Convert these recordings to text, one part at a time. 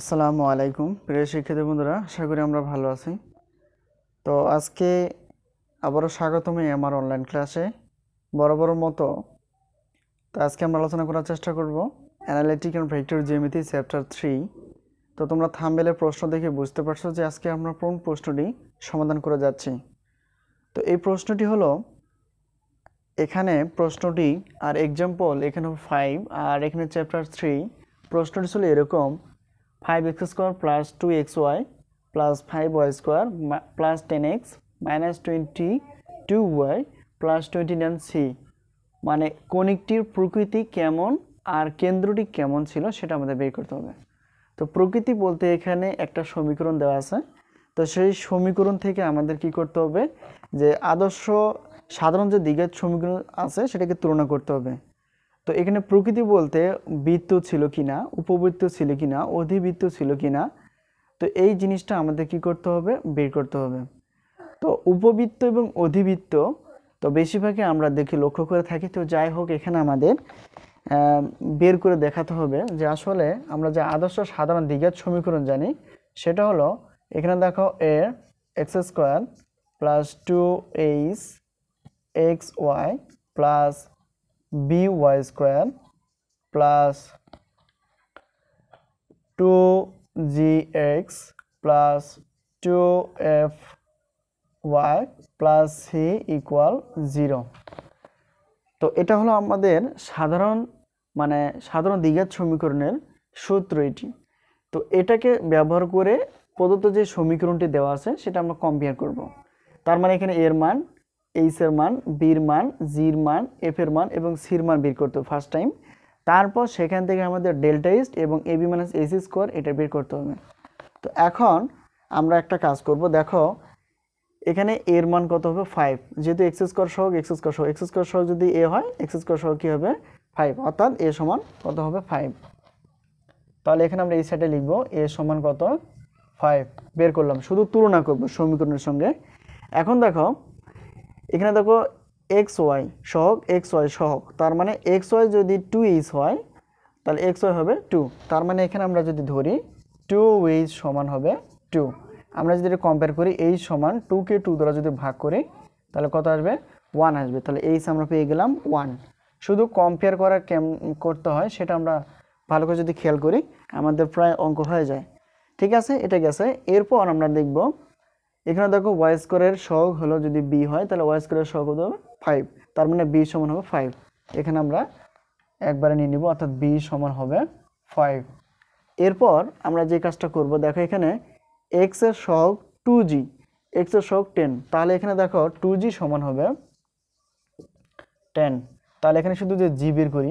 আসসালামু আলাইকুম। প্রিয় শিক্ষার্থী বন্ধুরা, আশা করি আমরা ভালো আছি। তো আজকে আবারও স্বাগতমই আমার অনলাইন ক্লাসে বরাবর মতো। তো আজকে আমরা আলোচনা করার চেষ্টা করব analytic and vector geometry chapter three তো তোমরা থাম্বেলের প্রশ্ন দেখে বুঝতে পারছ যে আজকে আমরা কোন প্রশ্নটি সমাধান করে যাচ্ছি। তো এই প্রশ্নটি হলো, এখানে প্রশ্নটি আর এক্সাম্পল এখানে ফাইভ আর এখানে চ্যাপ্টার থ্রি প্রশ্নটি ছিল এরকম five x square plus two x y plus five y square plus ten x minus twenty two y plus twenty nine C মানে কণিকটির প্রকৃতি কেমন আর কেন্দ্রটি কেমন ছিল সেটা আমাদের বের করতে হবে। তো প্রকৃতি বলতে এখানে একটা সমীকরণ দেওয়া আছে। তো সেই সমীকরণ থেকে আমাদের কি করতে হবে যে আদর্শ সাধারণ যে দিকের সমীকরণ আছে সেটাকে তুলনা করতে হবে। তো এখানে প্রকৃতি বলতে বৃত্ত ছিল কিনা, উপবৃত্ত ছিল কিনা, অধিবৃত্ত ছিল কিনা, তো এই জিনিসটা আমাদের কি করতে হবে? বের করতে হবে। তো উপবৃত্ত এবং অধিবৃত্ত, তো বেশিরভাগই আমরা দেখি লক্ষ্য করে থাকি। তো যাই হোক, এখানে আমাদের বের করে দেখাতে হবে যে আসলে আমরা যে আদর্শ সাধারণ দ্বিঘাত সমীকরণ জানি, সেটা হলো, এখানে দেখো a x square plus two h x y plus b y square plus two g x plus two f y plus c equal zero তো এটা হলো আমাদের সাধারণ মানে সাধারণ দ্বিঘাত সমীকরণের সূত্র এটি। তো এটাকে ব্যবহার করে প্রদত্ত যে সমীকরণটি দেওয়া আছে, সেটা আমরা কম্পেয়ার করব। তার মানে এখানে এর মান এইচ এর মান বির মান জির মান এফের মান এবং সির মান বের করতে হবে ফার্স্ট টাইম তারপর সেখান থেকে আমাদের ডেল্টা ইস্ট এবং a AB minus AC square এটা বের করতে হবে। তো এখন আমরা একটা কাজ করব। দেখো, এখানে এর মান কত হবে? ফাইভ যেহেতু এক্স স্কোয়ার সহগ এক্স স্কোয়ার সহগ। এক্স স্কোয়ার সহগ যদি এ হয় এক্স স্কোয়ার সহগ কী হবে? ফাইভ অর্থাৎ এ সমান কত হবে? ফাইভ তাহলে এখানে আমরা এই সাইডে লিখব এ সমান কত? ফাইভ বের করলাম। শুধু তুলনা করব সমীকরণের সঙ্গে। এখন দেখো এখানে দেখো এক্স ওয়াই সহগ এক্স ওয়াই সহগ, তার মানে এক্স ওয়াই যদি টু এইচ হয়, তাহলে এক্স ওয়াই হবে টু তার মানে এখানে আমরা যদি ধরি টু এইচ সমান হবে টু আমরা যদি এটা কম্পেয়ার করি এইচ সমান টুকে টু দ্বারা যদি ভাগ করি, তাহলে কত আসবে? ওয়ান আসবে, তাহলে এইচ আমরা পেয়ে গেলাম ওয়ান শুধু কম্পেয়ার করা কেম, করতে হয়, সেটা আমরা ভালো করে যদি খেয়াল করি, আমাদের প্রায় অঙ্ক হয়ে যায়, ঠিক আছে? এটা গেছে, এরপর আমরা দেখব এখানে দেখো ওয়াই স্কোয়ারের সহগ হলো যদি বি হয়, তাহলে ওয়াই স্কোয়ারের সহগ হবে ফাইভ তার মানে বি সমান হবে ফাইভ এখানে আমরা একবারে নিয়ে নিব, অর্থাৎ বি সমান হবে ফাইভ এরপর আমরা যে কাজটা করব, দেখো এখানে এক্সের সহগ টু জি এক্সের সহগ টেন তাহলে এখানে দেখো টু জি সমান হবে টেন তাহলে এখানে শুধু যে জি বের করি,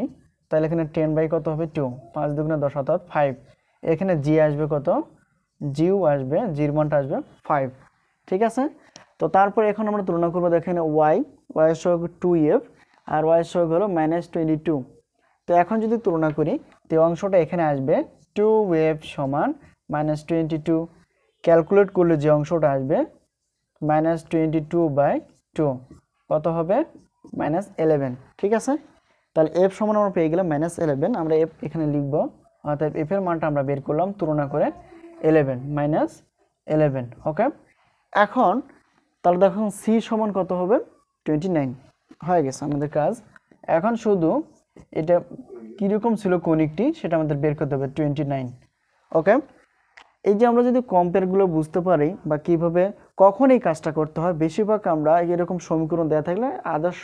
তাহলে এখানে টেন বাই কত হবে টু পাঁচ দুগুণে দশ, অর্থাৎ ফাইভ এখানে জি আসবে কত? জিও আসবে জির মানটা আসবে ফাইভ ঠিক আছে? তো তারপর এখন আমরা তুলনা করব দেখেন ওয়াই ওয়াই সহগ টু এফ আর ওয়াই সহগ হলো মাইনাস টোয়েন্টি টু তো এখন যদি তুলনা করি, তো অংশটা এখানে আসবে টু ওয়েভ সমান মাইনাস টোয়েন্টি টু ক্যালকুলেট করলে যে অংশটা আসবে minus twenty two by two কত হবে? মাইনাস এলেভেন ঠিক আছে? তাহলে এফ সমান আমরা পেয়ে গেলাম মাইনাস এলেভেন আমরা এফ এখানে লিখব, অর্থাৎ এফের মানটা আমরা বের করলাম তুলনা করে এলেভেন মাইনাস এলেভেন ওকে এখন তাহলে দেখুন সি সমান কত হবে? টোয়েন্টি নাইন হয়ে গেছে আমাদের কাজ। এখন শুধু এটা কীরকম ছিল কনিকটি সেটা আমাদের বের করতে হবে টোয়েন্টি নাইন ওকে? এই যে আমরা যদি কম্পেয়ারগুলো বুঝতে পারি বা কীভাবে কখন এই কাজটা করতে হয় বেশিরভাগ আমরা এরকম সমীকরণ দেওয়া থাকলে আদর্শ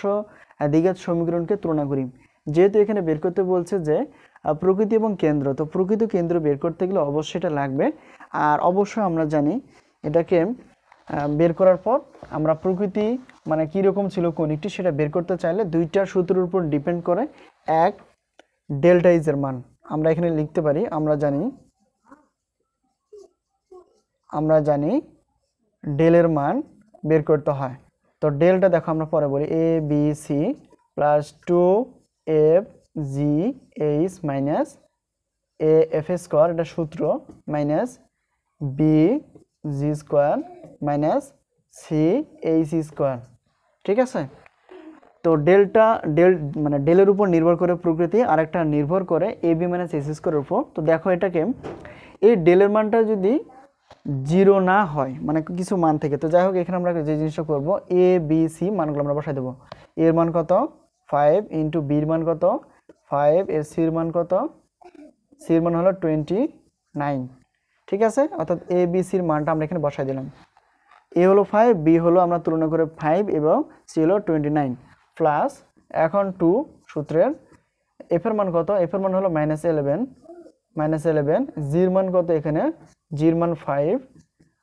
আহ, দ্বিঘাত সমীকরণকে তুলনা করি। যেহেতু এখানে বের করতে বলছে যে প্রকৃতি এবং কেন্দ্র তো প্রকৃতি কেন্দ্র বের করতে গেলে অবশ্যই এটা লাগবে। আর অবশ্যই আমরা জানি এটাকে বের করার পর আমরা প্রকৃতি মানে কীরকম ছিল কণিকটি সেটা বের করতে চাইলে দুইটা সূত্রের উপর ডিপেন্ড করে এক ডেল্টা ইজের মান। আমরা এখানে লিখতে পারি, আমরা জানি আমরা জানি ডেলের মান বের করতে হয়। তো ডেলটা দেখো আমরা পরে বলি a b c plus two f g h minus a f square এটা সূত্র minus b g square minus c h square ঠিক আছে? তো ডেলটা ডেল মানে ডেলের উপর নির্ভর করে প্রকৃতি, আরেকটা নির্ভর করে এ বি মাইনাস এস স্কোয়ারের উপর। তো দেখো এটাকে, এই ডেলের মানটা যদি জিরো না হয় মানে কিছু মান থেকে, তো যাই হোক, এখানে আমরা যে জিনিসটা করব এ বি সি মানগুলো আমরা বসাই দেবো। এর মান কত? ফাইভ ইন্টু বির মান কত? ফাইভ এর সির মান কত? সির মান হলো টোয়েন্টি নাইন ঠিক আছে? অর্থাৎ এ বি সির মানটা আমরা এখানে বসাই দিলাম। এ হলো ফাইভ বি হলো আমরা তুলনা করে ফাইভ এবং সি হলো টোয়েন্টি নাইন প্লাস এখন টু সূত্রের এফের মান কত? এফের মান হলো মাইনাস ইলেভেন মাইনাস ইলেভেন জির মান কত এখানে? জির মান ফাইভ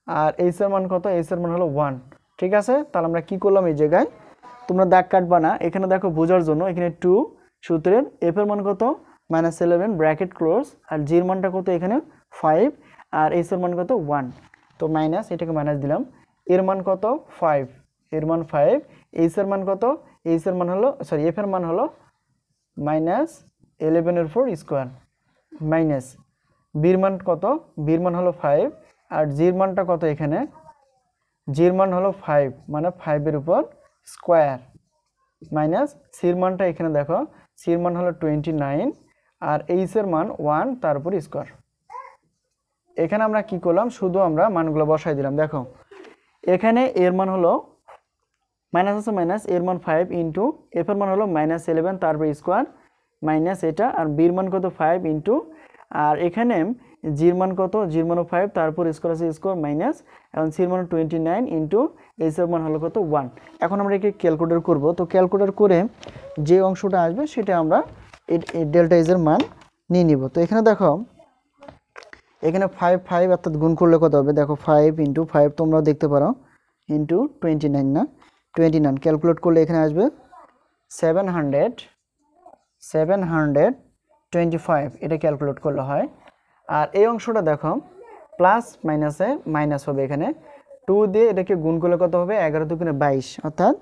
আর এইসের মান কত? এইসের মান হলো ওয়ান ঠিক আছে? তাহলে আমরা কি করলাম এই জায়গায়? তোমরা দাগ কাটবা না। এখানে দেখো বোঝার জন্য এখানে টু সূত্রের এফের মান কত? মাইনাস ইলেভেন ব্র্যাকেট ক্লোজ আর জির মানটা কত এখানে? ফাইভ আর এইসের মান কত? ওয়ান তো মাইনাস এটাকে মাইনাস দিলাম। এর মান কত ফাইভ এর মান ফাইভ এইসের মান কত এইসের মান হলো সরি এফের মান হলো মাইনাস ইলেভেনের ফোর স্কোয়ার মাইনাস বির মান কত বির মান হলো ফাইভ আর জির মানটা কত এখানে জির মান হলো ফাইভ মানে ফাইভের উপর স্কোয়ার মাইনাস সির মানটা এখানে দেখো সির মান হলো টোয়েন্টি নাইন আর এইসের মান ওয়ান তার উপর স্কোয়ার এখানে আমরা কি করলাম শুধু আমরা মানগুলো বসাই দিলাম দেখো এখানে এর মান হলো মাইনাস আছে মাইনাস এর মান ফাইভ ইন্টু এফ এর মান হলো মাইনাস ইলেভেন তারপর স্কোয়ার মাইনাস এটা, আর বির মান কত ফাইভ ইন্টু আর এখানে জির মান কত? জির মানও ফাইভ তারপর স্কোয়ার আছে স্কোয়ার মাইনাস এখন সির মান টোয়েন্টি নাইন ইন্টু এইসের মান হলো কত? ওয়ান এখন আমরা একে ক্যালকুলেটর করব। তো ক্যালকুলেটর করে যে অংশটা আসবে সেটা আমরা এই ডেল্টা ইজের মান নিয়ে নিব। তো এখানে দেখো এখানে ফাইভ ফাইভ অর্থাৎ গুণ করলে কত হবে? দেখো ফাইভ ইন্টু ফাইভ তোমরাও দেখতে পারো। ইন্টু টোয়েন্টি নাইন না? টোয়েন্টি নাইন ক্যালকুলেট করলে এখানে আসবে seven hundred seven hundred twenty five এটা ক্যালকুলেট করলে হয়। আর এই অংশটা দেখো প্লাস মাইনাসে মাইনাস হবে এখানে। টু দিয়ে এটাকে গুণ করলে কত হবে? এগারো দুগুণে বাইশ, অর্থাৎ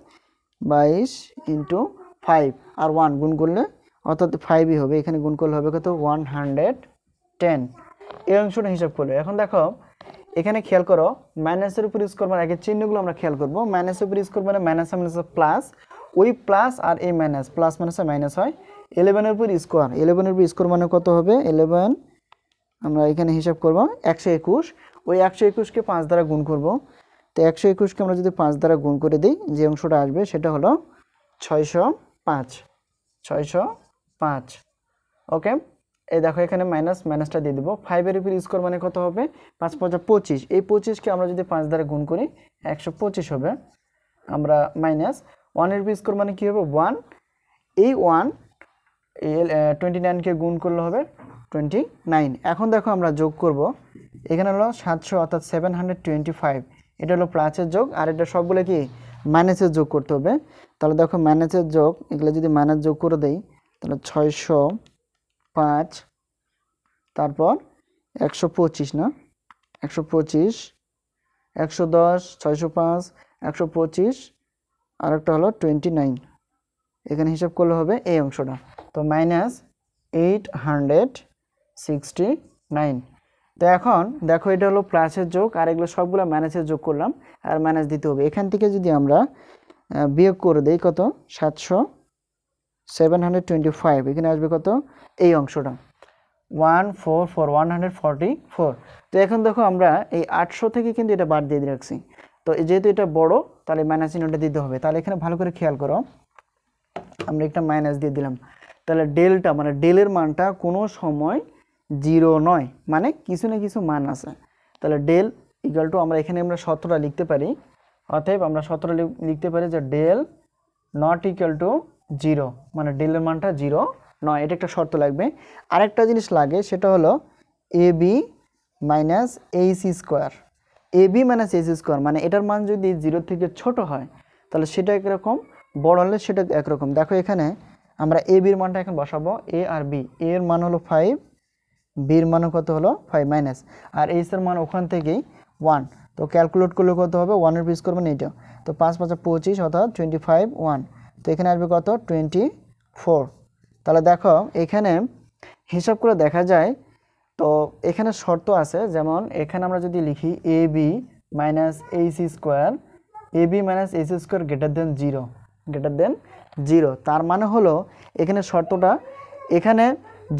বাইশ ইন্টু ফাইভ আর ওয়ান গুণ করলে, অর্থাৎ ফাইভই হবে। এখানে গুণ করলে হবে কত? ওয়ান হান্ড্রেড টেন এই অংশটা হিসাব করল এখন দেখো, এখানে খেয়াল করো মাইনাসের উপর স্কোর মানে আগের চিহ্নগুলো আমরা খেয়াল করব। মাইনাসের উপর স্কোর মানে মাইনাস মাইনাস প্লাস ওই প্লাস আর এই মাইনাস প্লাস মাইনাসে মাইনাস হয় ইলেভেনের উপর স্কোয়ার ইলেভেনের উপর স্কোর মানে কত হবে? ইলেভেন আমরা এখানে হিসাব করব, একশো একুশ। ওই একশো একুশকে পাঁচ দ্বারা গুণ করব। তো একশো একুশকে আমরা যদি পাঁচ দ্বারা গুণ করে দিই, যে অংশটা আসবে সেটা হলো ছয়শো পাঁচ। ছয়শো পাঁচ। ওকে? এই দেখো এখানে মাইনাস মাইনাসটা দিয়ে দেবো। ফাইভের উপর স্কোর মানে কত হবে? পাঁচ পঞ্চা পঁচিশ। এই পঁচিশকে আমরা যদি পাঁচ দ্বারা গুণ করি, একশো পঁচিশ হবে। আমরা মাইনাস ওয়ানের উপর স্কোর মানে কী হবে? ওয়ান এই ওয়ান টোয়েন্টি নাইনকে গুণ করলে হবে টোয়েন্টি নাইন এখন দেখো আমরা যোগ করব। এখানে হলো সাতশো, অর্থাৎ সেভেন হান্ড্রেড টোয়েন্টি ফাইভ এটা হলো প্লাসের যোগ, আর এটা সবগুলো কি? মাইনাসের যোগ করতে হবে। তাহলে দেখো মাইনাসের যোগ, এগুলো যদি মাইনাস যোগ করে দেই, তাহলে ছয়শো পাঁচ, তারপর একশো পঁচিশ না? একশো পঁচিশ, একশো দশ, ছয়শো পাঁচ, একশো পঁচিশ আর একটা হলো টোয়েন্টি নাইন। এখানে হিসাব করলে হবে এই অংশটা। তো minus eight hundred sixty nine. তো এখন দেখো এটা হলো প্লাসের যোগ, আর এগুলো সবগুলো মাইনাসের যোগ করলাম, আর মাইনাস দিতে হবে। এখান থেকে যদি আমরা বিয়োগ করে দিই কত? সাতশো সেভেন হান্ড্রেড টোয়েন্টি ফাইভ এখানে আসবে কত? এই অংশটা। One four four one hundred forty four তো এখন দেখো আমরা এই আটশো থেকে কিন্তু এটা বাদ দিয়ে রাখছি। তো যেহেতু এটা বড়, তাহলে মাইনাস চিহ্নটা দিতে হবে। তাহলে এখানে ভালো করে খেয়াল করো। আমরা একটা মাইনাস দিয়ে দিলাম। তাহলে ডেলটা মানে ডেলের মানটা কোনো সময় জিরো নয়। মানে কিছু না কিছু মান আছে। তাহলে ডেল ইকুয়াল টু আমরা এখানে আমরা সতেরোটা লিখতে পারি। অতএব আমরা সতেরো লিখতে পারি যে del not equal to zero মানে ডেলের মানটা জিরো নয়, এটা একটা শর্ত লাগবে। আরেকটা জিনিস লাগে, সেটা হলো a b minus h square a b minus h square মানে এটার মান যদি জিরো থেকে ছোট হয়, তাহলে সেটা একরকম, বড় হলে সেটা একরকম। দেখো এখানে আমরা এ বির মানটা এখন বসাবো এ আর বি এর মান হলো ফাইভ বির মানও কত হলো? ফাইভ মাইনাস আর এইচের মান ওখান থেকেই ওয়ান তো ক্যালকুলেট করলে কত হবে? ওয়ানের পিস করবেন এইটা। তো পাঁচ পাঁচা পঁচিশ অর্থাৎ টোয়েন্টি ফাইভ ওয়ান তো এখানে আসবে কত? টোয়েন্টি ফোর তাহলে দেখো, এখানে হিসাব করে দেখা যায়, তো এখানে শর্ত আছে, যেমন এখানে আমরা যদি লিখি a b minus h square a b minus h square greater than zero greater than zero তার মানে হলো, এখানে শর্তটা, এখানে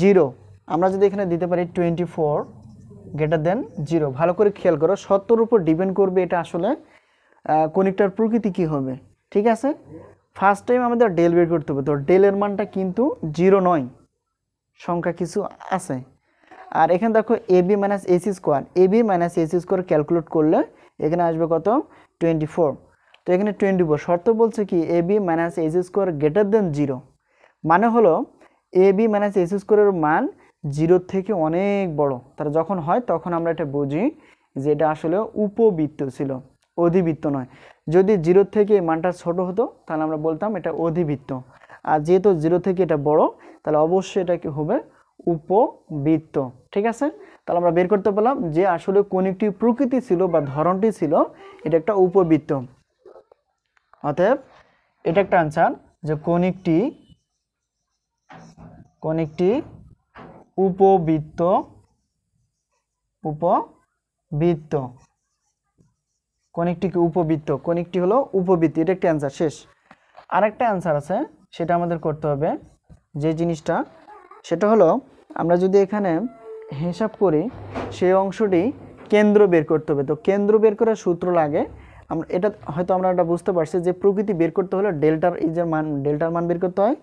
জিরো আমরা যদি এখানে দিতে পারি twenty four greater than zero ভালো করে খেয়াল করো সত্যর উপর ডিপেন্ড করবে এটা আসলে কনিকটার প্রকৃতি কি হবে। ঠিক আছে? ফার্স্ট টাইম আমাদের ডেল বের করতে হবে। তো ডেলের মানটা কিন্তু জিরো নয় সংখ্যা কিছু আছে। আর এখানে দেখো a b minus a c square a b minus a c square calculate করলে এখানে আসবে কত? টোয়েন্টি ফোর তো এখানে টোয়েন্টি ফোর শর্ত বলছে কি a b minus a c square greater than zero মানে হলো এ বি মাইনাস এসি স্কোয়ারের মান জিরোর থেকে অনেক বড়। তার যখন হয় তখন আমরা এটা বুঝি যে এটা আসলে উপবৃত্ত ছিল। অধিবৃত্ত নয়। যদি জিরো থেকে মানটা ছোট হতো, তাহলে আমরা বলতাম এটা অধিবৃত্ত। আর যেহেতু জিরো থেকে এটা বড়, তাহলে অবশ্যই এটা কি হবে? উপবৃত্ত। ঠিক আছে? তাহলে আমরা বের করতে পারলাম যে আসলে কোন একটি প্রকৃতি ছিল বা ধরনটি ছিল, এটা একটা উপবৃত্ত। অতএব এটা একটা আনসার যে কোন একটি কোন একটি উপবৃত্ত উপবৃত্ত। কোন একটি কি উপবৃত্ত। কোন একটি হলো উপবৃত্ত, এটা একটা অ্যান্সার শেষ। আরেকটা অ্যান্সার আছে, সেটা আমাদের করতে হবে। যে জিনিসটা, সেটা হলো, আমরা যদি এখানে হিসাব করি, সেই অংশটি কেন্দ্র বের করতে হবে। তো কেন্দ্র বের করার সূত্র লাগে, আমরা, এটা হয়তো আমরা এটা বুঝতে পারছি যে প্রকৃতি বের করতে হলে ডেল্টার ইজের মান ডেল্টার মান বের করতে হয়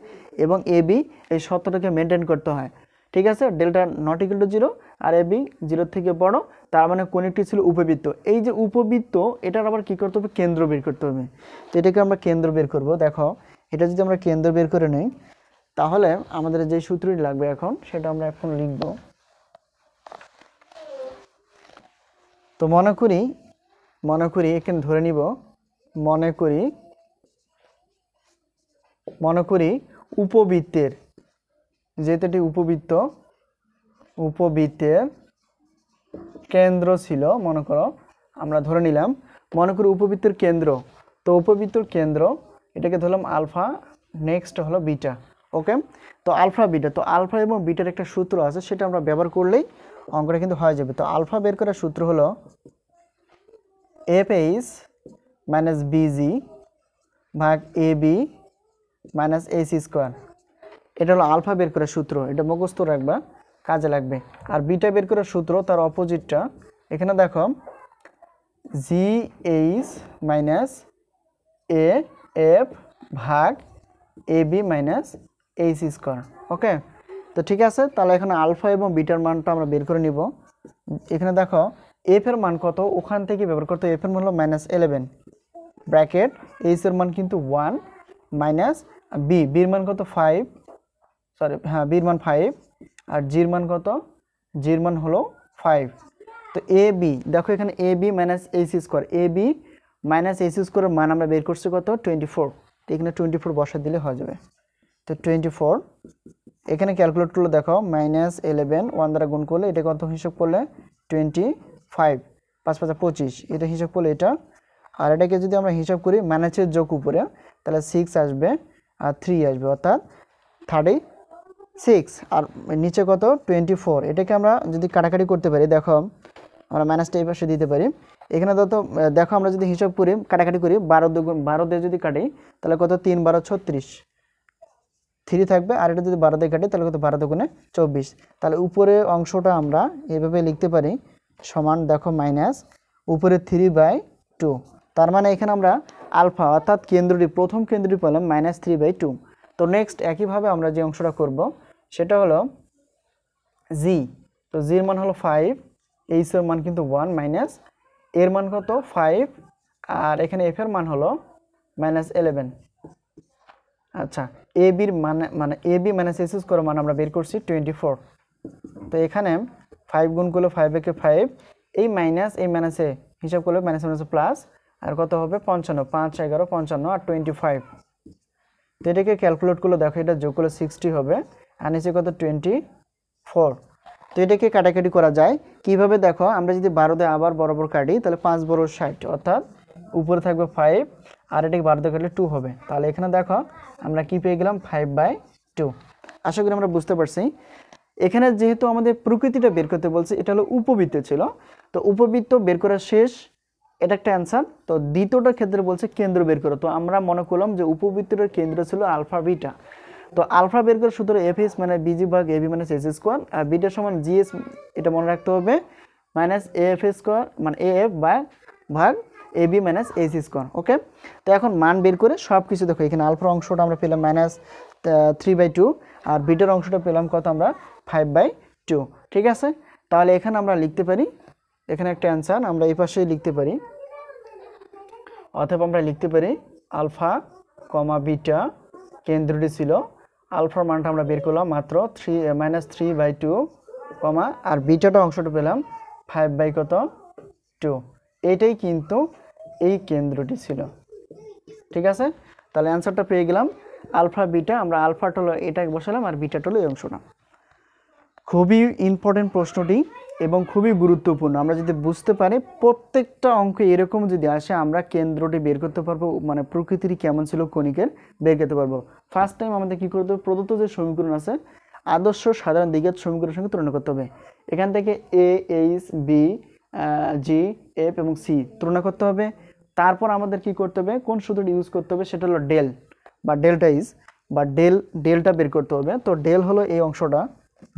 এবং এ বি এই সত্যটাকে মেনটেন করতে হয়। ঠিক আছে? Delta not equal to zero R a জিরোর থেকে বড়, তার মানে কোন একটি ছিল উপবৃত্ত। এই যে উপবৃত্ত, এটার আবার কি করতে হবে? কেন্দ্র বের করতে হবে। তো এটাকে আমরা কেন্দ্র বের করব। দেখো, এটা যদি আমরা কেন্দ্র বের করে নিই, তাহলে আমাদের যে সূত্রটি লাগবে এখন, সেটা আমরা এখন লিখব। তো মনে করি মনে করি, এখানে ধরে নিব, মনে করি মনে করি উপবৃত্তের যেহেতু এটি উপবৃত্ত উপবৃত্তের কেন্দ্র ছিল, মনে করো, আমরা ধরে নিলাম, মনে করি উপবৃত্তের কেন্দ্র। তো উপবৃত্তর কেন্দ্র, এটাকে ধরলাম আলফা, নেক্সট হলো বিটা, ওকে? তো আলফা, বিটা, তো আলফা এবং বিটার একটা সূত্র আছে, সেটা আমরা ব্যবহার করলেই অঙ্কটা কিন্তু হয়ে যাবে। তো আলফা বের করার সূত্র হলো এফ এইচ মাইনাস বিজি ভাগ a b minus a c square এটা হলো আলফা বের করার সূত্র, এটা মুখস্থ রাখবা, কাজে লাগবে। আর বিটা বের করার সূত্র, তার অপোজিটটা, এখানে দেখো g h minus a f ভাগ a b minus h square okay তো ঠিক আছে, তাহলে এখানে আলফা এবং বিটার মানটা আমরা বের করে নিব। এখানে দেখো এফ এর মান কত? ওখান থেকে ব্যবহার করতে এফ এর মান হলো মাইনাস এলেভেন ব্র্যাকেট এইচ এর মান কিন্তু ওয়ান মাইনাস বি বির মান কত? ফাইভ সরি হ্যাঁ বির মান ফাইভ আর জির মান কত? জির মান হলো ফাইভ তো এ বি দেখো এখানে a b minus h square a b minus h স্কোয়ারের মান আমরা বের করছি কত? টোয়েন্টি ফোর তো এখানে টোয়েন্টি ফোর বসা দিলে হয়ে যাবে। তো টোয়েন্টি ফোর এখানে ক্যালকুলেট করলে দেখো মাইনাস এলেভেন ওয়ান দ্বারা গুণ করলে এটা কত হিসাব করলে? টোয়েন্টি ফাইভ পাঁচ পাঁচ পঁচিশ, এটা হিসাব করলে এটা। আর এটাকে যদি আমরা হিসাব করি মাইনাসের যোগ উপরে, তাহলে সিক্স আসবে আর থ্রি আসবে, অর্থাৎ থার্টি সিক্স আর নিচে কত? টোয়েন্টি ফোর এটাকে আমরা যদি কাটাকাটি করতে পারি, দেখো, আমরা মাইনাসটা এই পাশে দিতে পারি। এখানে তো দেখো আমরা যদি হিসাব করি, কাটাকাটি করি, বারো দুগুণ, বারো দিয়ে যদি কাটি, তাহলে কত? তিন, বারো, ছত্রিশ। থ্রি থাকবে, আর এটা যদি বারো দিয়ে কাটি, তাহলে কত? বারো দুগুণে চব্বিশ। তাহলে উপরে অংশটা আমরা এভাবে লিখতে পারি, সমান দেখো মাইনাস উপরে থ্রি বাই টু তার মানে এখানে আমরা আলফা অর্থাৎ কেন্দ্রটি, প্রথম কেন্দ্রটি পেলাম মাইনাস থ্রি বাই টু তো নেক্সট একইভাবে আমরা যে অংশটা করব সেটা হলো জি তো জির মান হলো ফাইভ এইচের মান কিন্তু ওয়ান মাইনাস এর মান কত? ফাইভ আর এখানে এফ এর মান হলো মাইনাস এলেভেন আচ্ছা এ বির মানে মানে এ বি মাইনাস এস করে মান আমরা বের করছি টোয়েন্টি ফোর তো এখানে ফাইভ গুণ করলে ফাইভ একে ফাইভ এই মাইনাস এই মাইনাসে হিসাব করলে মাইনাস মাইনাসে প্লাস আর কত হবে? পঞ্চান্ন, পাঁচ, এগারো, পঞ্চান্ন, আর টোয়েন্টি ফাইভ তো এটাকে ক্যালকুলেট করলে দেখো, এটা যোগ করলে সিক্সটি হবে। আর নিচে কত টোয়েন্টি ফোর তো এটাকে কাটাকাটি করা যায়। কীভাবে দেখো, আমরা যদি বারোতে আবার বরাবর কাটি, তাহলে পাঁচ বড় ষাট, অর্থাৎ উপরে থাকবে ফাইভ আর এটাকে বারোতে কাটলে টু হবে। তাহলে এখানে দেখো, আমরা কি পেয়ে গেলাম? ফাইভ বাই টু আশা করি আমরা বুঝতে পারছি। এখানে যেহেতু আমাদের প্রকৃতিটা বের করতে বলছে, এটা হলো উপবৃত্ত ছিল। তো উপবৃত্ত বের করা শেষ, এটা একটা অ্যান্সার তো দ্বিতীয়টার ক্ষেত্রে বলছে কেন্দ্র বের করো। তো আমরা মনে করলাম যে উপবৃত্তের কেন্দ্র ছিল আলফা বিটা। তো আলফা বের করে সূত্র এফ এস মানে বিজি ভাগ এবি মানে এস স্কোয়ার, আর বিটার সমান জিএস এটা মনে রাখতে হবে, মাইনাস এ এফ স্কোয়ার মানে এ এফ বা ভাগ a b minus s square, okay? তো এখন মান বের করে সব কিছু দেখো, এখানে আলফার অংশটা আমরা পেলাম মাইনাস থ্রি বাই টু, আর বিটার অংশটা পেলাম কত আমরা ফাইভ বাই টু, ঠিক আছে? তাহলে এখানে আমরা লিখতে পারি, এখানে একটা অ্যান্সার, আমরা এই পাশেই লিখতে পারি, অথবা আমরা লিখতে পারি আলফা কমা বিটা কেন্দ্রটি ছিল আলফার মানটা আমরা বের করলাম মাত্র three minus three by two কমা আর বিটাটা অংশটা পেলাম ফাইভ বাই কত? টু এটাই কিন্তু এই কেন্দ্রটি ছিল। ঠিক আছে? তাহলে অ্যান্সারটা পেয়ে গেলাম। আলফা, বিটা, আমরা আলফাটা হলো এটা বসালাম আর বিটাটা হলো এই অংশটা। খুবই ইম্পর্টেন্ট প্রশ্নটি। এবং খুবই গুরুত্বপূর্ণ। আমরা যদি বুঝতে পারি, প্রত্যেকটা অঙ্ক এরকম যদি আসে, আমরা কেন্দ্রটি বের করতে পারব মানে প্রকৃতির কেমন ছিল কণিকের, বের করতে পারব। ফার্স্ট টাইম আমাদের কী করতে হবে? প্রদত্ত যে সমীকরণ আছে, আদর্শ সাধারণ দিকের সমীকরণের সঙ্গে তুলনা করতে হবে। এখান থেকে a h b g f এবং সি তুলনা করতে হবে। তারপর আমাদের কি করতে হবে? কোন সূত্রটি ইউজ করতে হবে? সেটা হলো ডেল, বা ডেল্টা ইজ বা ডেল, ডেলটা বের করতে হবে। তো ডেল হলো এই অংশটা।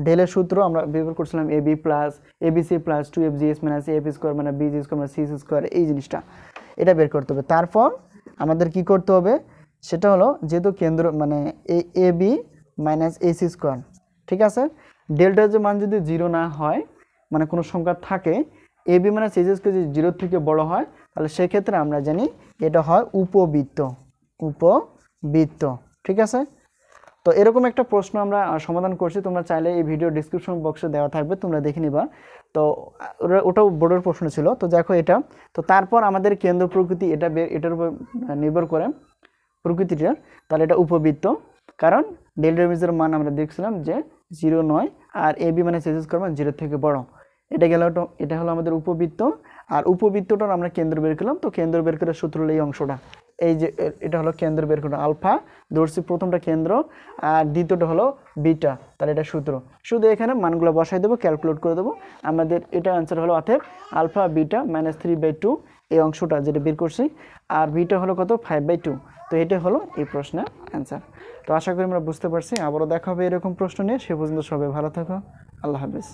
ডেলের সূত্র আমরা ব্যবহার করছিলাম a b plus a b c plus two f g s minus f square মানে বি জি স্কোয়ার মানে সি স্কোয়ার এই জিনিসটা। এটা বের করতে হবে। তারপর আমাদের কি করতে হবে? সেটা হলো যেহেতু কেন্দ্র মানে a a b minus a c square ঠিক আছে? ডেল্টার যে মান যদি জিরো না হয় মানে কোনো সংখ্যা থাকে a b minus s square যদি জিরোর থেকে বড় হয়, তাহলে সেক্ষেত্রে আমরা জানি এটা হয় উপবৃত্ত উপবৃত্ত, ঠিক আছে? তো এরকম একটা প্রশ্ন আমরা সমাধান করছি। তোমরা চাইলে এই ভিডিও ডিসক্রিপশন বক্সে দেওয়া থাকবে, তোমরা দেখে নিবা। তো ওটাও বোর্ডের প্রশ্ন ছিল। তো দেখো এটা। তো তারপর আমাদের কেন্দ্র প্রকৃতি, এটা এটার উপর নির্ভর করে প্রকৃতিটা। তাহলে এটা উপবৃত্ত। কারণ ডেল রেমিজের মান আমরা দেখছিলাম যে জিরো নয়, আর এ বি মানে সেজেস করবেন জিরো থেকে বড়। এটা গেল এটা হলো আমাদের উপবৃত্ত। আর উপবৃত্তটার আমরা কেন্দ্র বের করলাম। তো কেন্দ্র বের করে সূত্র এই অংশটা। এই যে এটা হলো কেন্দ্র বের করা আলফা, ধরছি প্রথমটা কেন্দ্র, আর দ্বিতীয়টা হলো বিটা, তাহলে এটা সূত্র। শুধু এখানে মানগুলো বসাই দেবো, ক্যালকুলেট করে দেবো। আমাদের এটা অ্যান্সার হলো অতএব alpha, beta minus three by two এই অংশটা যেটা বের করছি, আর বিটা হলো কত? ফাইভ বাই টু তো এটা হলো এই প্রশ্নের অ্যান্সার তো আশা করি আমরা বুঝতে পারছি, আবারও দেখা হবে এরকম প্রশ্ন নিয়ে, সে পর্যন্ত সবাই ভালো থাকো, আল্লাহ হাফিজ।